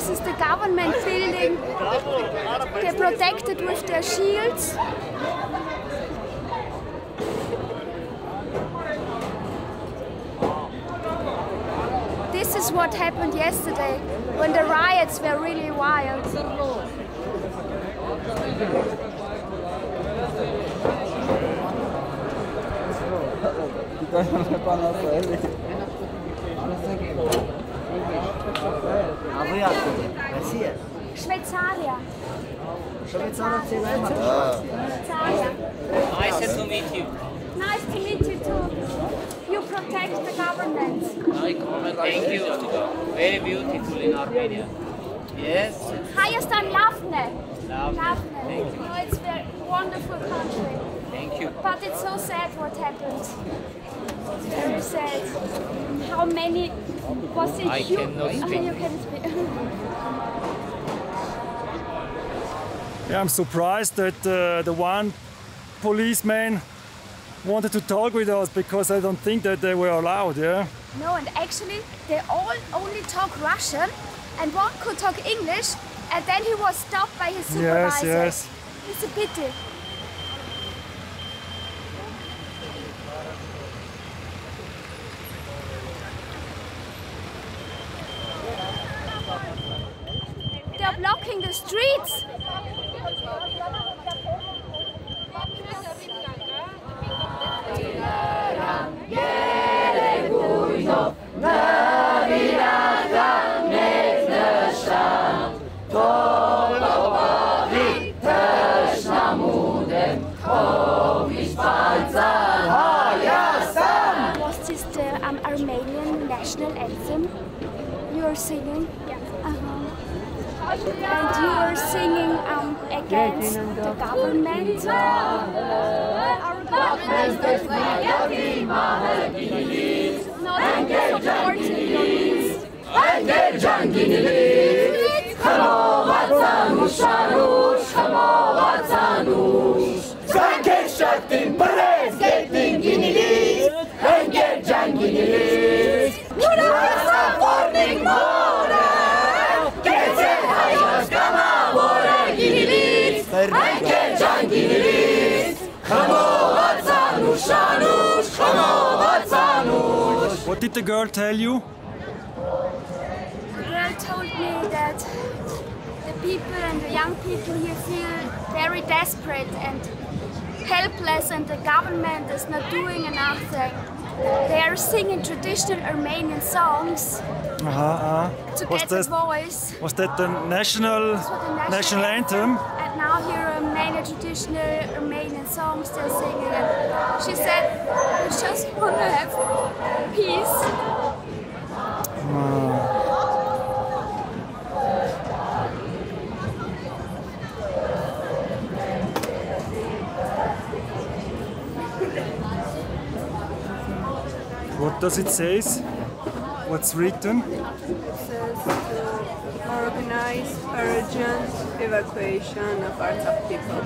this is the government building. They're protected with their shields. This is what happened yesterday when the riots were really wild. A voi altri? Eh sì, eh. Schweizaria. Швейцарцы Schweizaria. Nice to meet you. Nice to meet you too. You protect the government. Thank you. Very beautiful in Armenia. Yes. Hayastan Lafne. Love. Lafne. Thank you. No, it's a very wonderful country. Thank you. But it's so sad what happened. It's very sad. How many was it? I you? cannot speak. you can speak. Yeah, I'm surprised that uh, the one policeman wanted to talk with us because I don't think that they were allowed. Yeah. no, and actually they all only talk Russian, and one could talk English, and then he was stopped by his supervisor. Yes, yes. It's a pity. And you are singing um, against the government. Our government is not supporting Անգեր ջանգինիլից խմողացանուշ անուշ խմողացանուշ Զանգեր շատին բրես գետին գինիլից Անգեր ջանգինիլից Նուրասա որնիկ մոր What did the girl tell you? The girl told me that the people and the young people here feel very desperate and helpless, and the government is not doing enough. They are singing traditional Armenian songs Uh-huh, uh-huh. to Was get a that, voice. was that the national, the national anthem? And now here are many traditional Armenian songs they're singing. And she said, we just want to have peace. What does it say? What's written? It says to organize urgent evacuation of Artsakh people.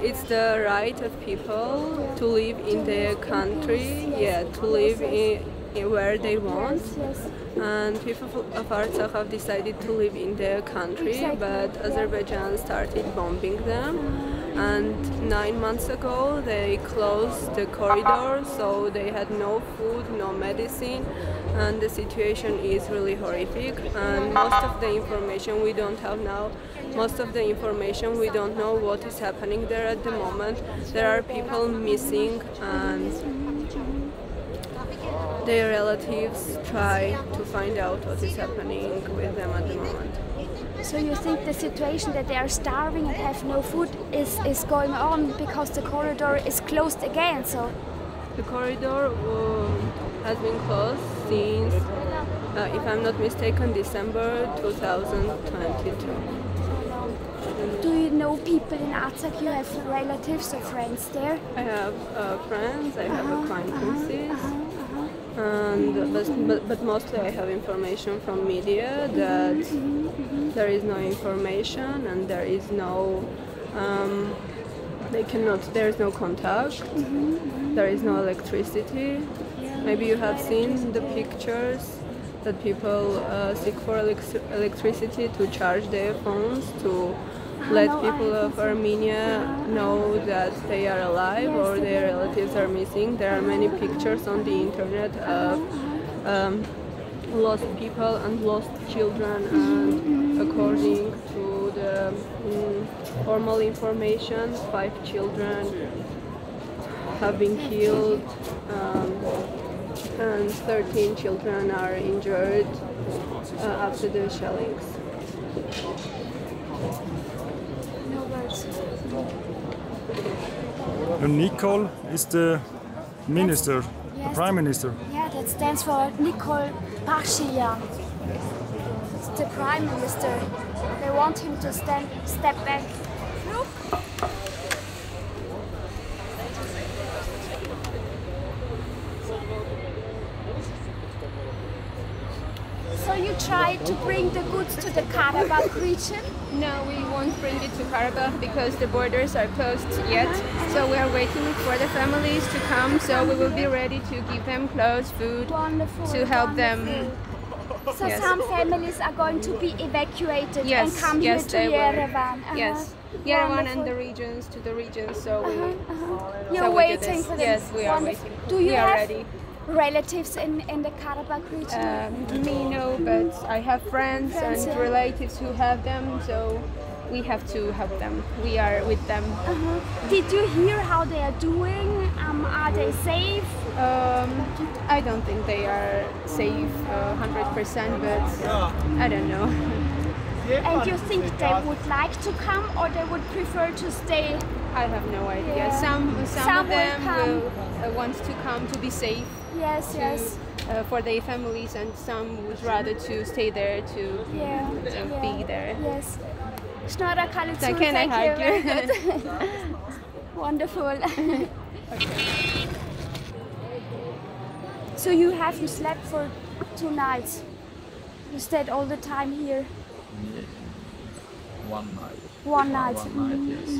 It's the right of people to live in their country, yeah, to live in, in where they want. And people of Artsakh have decided to live in their country, but Azerbaijan started bombing them. And nine months ago, they closed the corridor, so they had no food, no medicine, and the situation is really horrific. And most of the information we don't have now, most of the information we don't know what is happening there at the moment. There are people missing, and their relatives try to find out what is happening with them at the moment. So you think the situation that they are starving and have no food is, is going on because the corridor is closed again? So The corridor um, has been closed since, uh, if I'm not mistaken, December 2022. do you know people in Artsakh? You have relatives or friends there? I have uh, friends, I have acquaintances, and but, but, mostly I have information from media that there is no information and there is no, um, they cannot, there is no contact, there is no electricity. Maybe you have seen the pictures that people uh, seek for elec- electricity to charge their phones to let people of Armenia know that they are alive or their relatives are missing. There are many pictures on the internet of um, lost people and lost children, and according to the mm, formal information, five children have been killed, um, and 13 children are injured uh, after the shellings. No words. And Nikol is the minister, the Yes. prime minister. Yeah, that stands for Nikol Pashinyan. It's the prime minister. They want him to stand, step back. Look. So you try to bring the goods to the Karabakh region? No, we won't bring it to Karabakh because the borders are closed yet. So we are waiting for the families to come. So we will be ready to give them clothes, food, Wonderful. to help them. So yes. some families are going to be evacuated Yes, and come yes, here to. Yerevan. Uh-huh. Yes, Yerevan and the regions to the regions. So we, You're so we do waiting this. for them. Yes, we are Wonderful. waiting. Do you we are have ready. Relatives in, in the Karabakh region? Um, me no, but I have friends Friends, and relatives who have them. So we have to help them. We are with them. Uh-huh. Did you hear how they are doing? Um, are they safe? Um, I don't think they are safe uh, 100%, but I don't know. And you think they would like to come or they would prefer to stay? I have no idea. Yeah. Some some, Some of will them come. will, uh, want to come to be safe Yes, to, yes. uh, for their families, and some would rather to stay there to Yeah, to yeah. be there. Yes. Schnora So Kalitsul, can I thank hug you. you? very good. Wonderful. so you haven't slept for two nights. You stayed all the time here. One night. One night. One night, yes.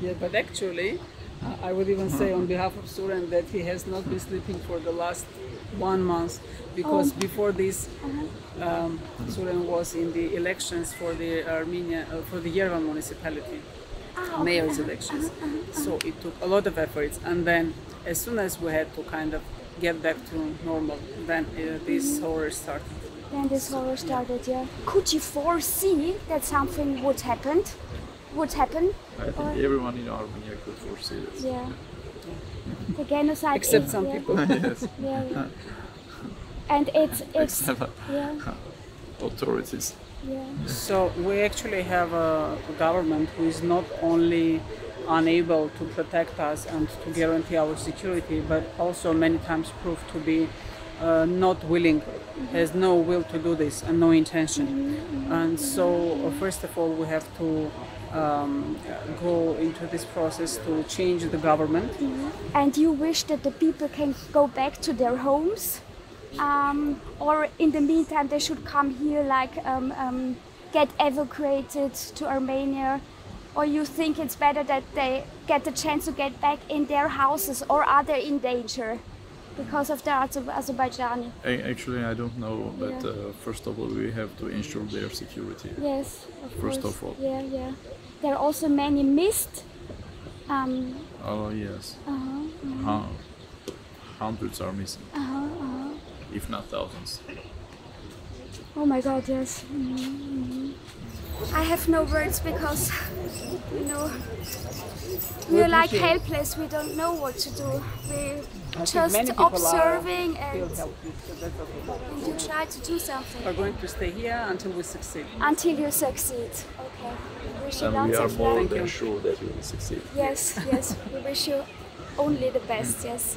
Yeah, but actually, uh, I would even say on behalf of Suren that he has not been sleeping for the last one month because before this, um, Suren was in the elections for the Armenia uh, for the Yerevan municipality, mayor's elections. So it took a lot of efforts, and then as soon as we had to kind of get back to normal, then uh, this horror started. Then this horror started, yeah. Could you foresee that something would happen? Would happen? I think everyone in Armenia could foresee this. Yeah. The genocide. Except is- some yeah, people. yes, Yeah. And it's it's except yeah authorities. yeah. So we actually have a government who is not only unable to protect us and to guarantee our security, but also many times proved to be uh, not willing, has no will to do this and no intention. And so, uh, first of all, we have to um, go into this process to change the government. And you wish that the people can go back to their homes, um, or in the meantime they should come here, like um, um, get evacuated to Armenia, or you think it's better that they get the chance to get back in their houses, or are they in danger because of the Azer- Azerbaijani? Actually, I don't know, but Yeah. uh, first of all, we have to ensure their security. Yes, of First course. of all. Yeah, yeah. There are also many missed. Um, Oh yes, uh-huh, Hun- hundreds are missing, uh-huh, uh-huh. if not thousands. Oh my god, yes. Mhm. I have no words because, you know, we're like helpless. We don't know what to do. We're just many are- observing and, helpless, so that's okay. and you try to do something We're going to stay here until we succeed. until you succeed. Okay. We wish you And we are of more luck. than sure that we will succeed. Yes, yes. We wish you only the best, yes.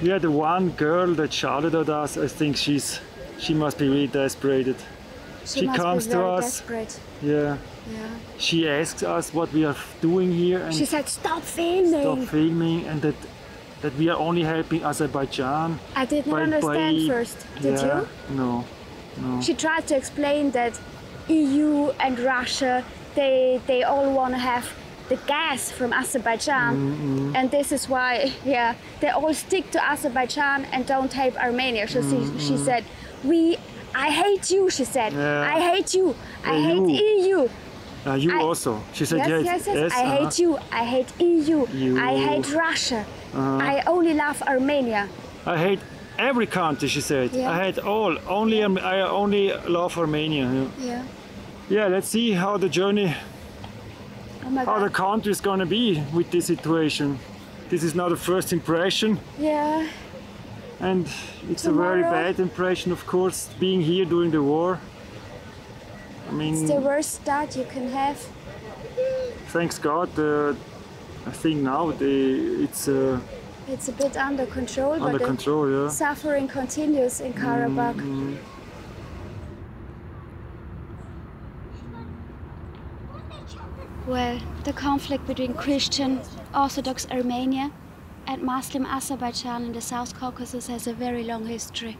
Yeah, the one girl that shouted at us, I think she's she must be really desperate. She, be comes to us. Desperate. Yeah. Yeah. She asks us what we are doing here and She said, "Stop filming." stop filming and that that we are only helping Azerbaijan. I did not by- understand by- first. Did yeah, you? No, no. She tried to explain that EU and Russia, they they all want to have the gas from Azerbaijan, Mm-hmm. and this is why, yeah, they all stick to Azerbaijan and don't help Armenia. So she, she said, we. I hate you, she said. Yeah. I hate you. I Yeah, hate. EU. Uh, you I- also. She said yes, yes. yes, yes. I uh-huh. hate you. I hate EU. You. I hate Russia. Uh-huh. I only love Armenia. I hate every country. She said. Yeah. I hate all. Only Arm- I only love Armenia. yeah. Yeah. Yeah, let's see how the journey, Oh how the country is gonna be with this situation. This is not a first impression, Yeah. and it's a very bad impression, of course, being here during the war. I mean, It's the worst start you can have. thanks God, uh, I think now the, it's uh, It's a bit under control, under but the control. Yeah. suffering continues in Karabakh. Mm-hmm. Well, the conflict between Christian Orthodox Armenia and Muslim Azerbaijan in the South Caucasus has a very long history.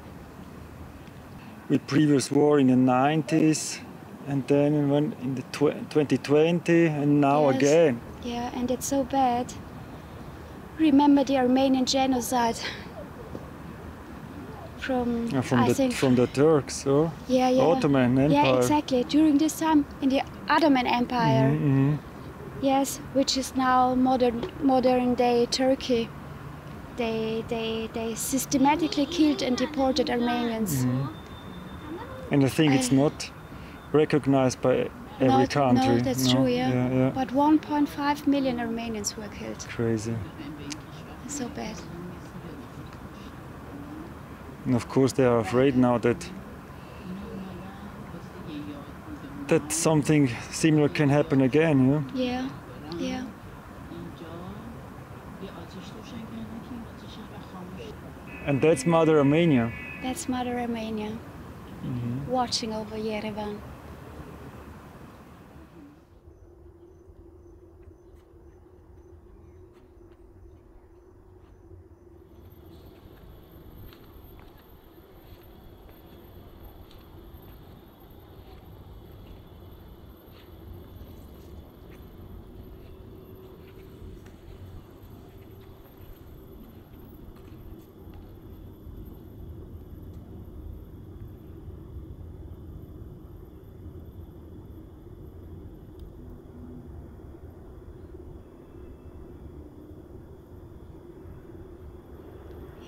With previous war in the 90s, and then in the tw- 2020, and now Yes. again. Yeah, and it's so bad. Remember the Armenian genocide from, Uh, from I the think from the Turks, or yeah, yeah. Ottoman Empire. Yeah, exactly. During this time in the Ottoman Empire. Mhm. Yes, which is now modern modern day Turkey. They they they systematically killed and deported Armenians. Mm-hmm. And I think it's not recognized by every no, country. no, that's no? true. Yeah. yeah, yeah. But 1.5 million Armenians were killed. Crazy. So bad. And of course, they are afraid now that that something similar can happen again. Yeah. Yeah, yeah. And that's Mother Armenia. That's Mother Armenia Mm-hmm. watching over Yerevan.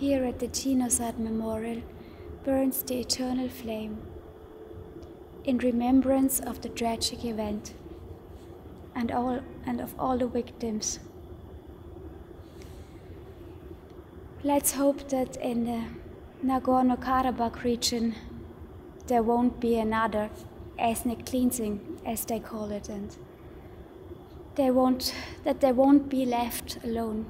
Here at the Genocide Memorial burns the eternal flame in remembrance of the tragic event and all and of all the victims. Let's hope that in the Nagorno-Karabakh region there won't be another ethnic cleansing as they call it and they won't that they won't be left alone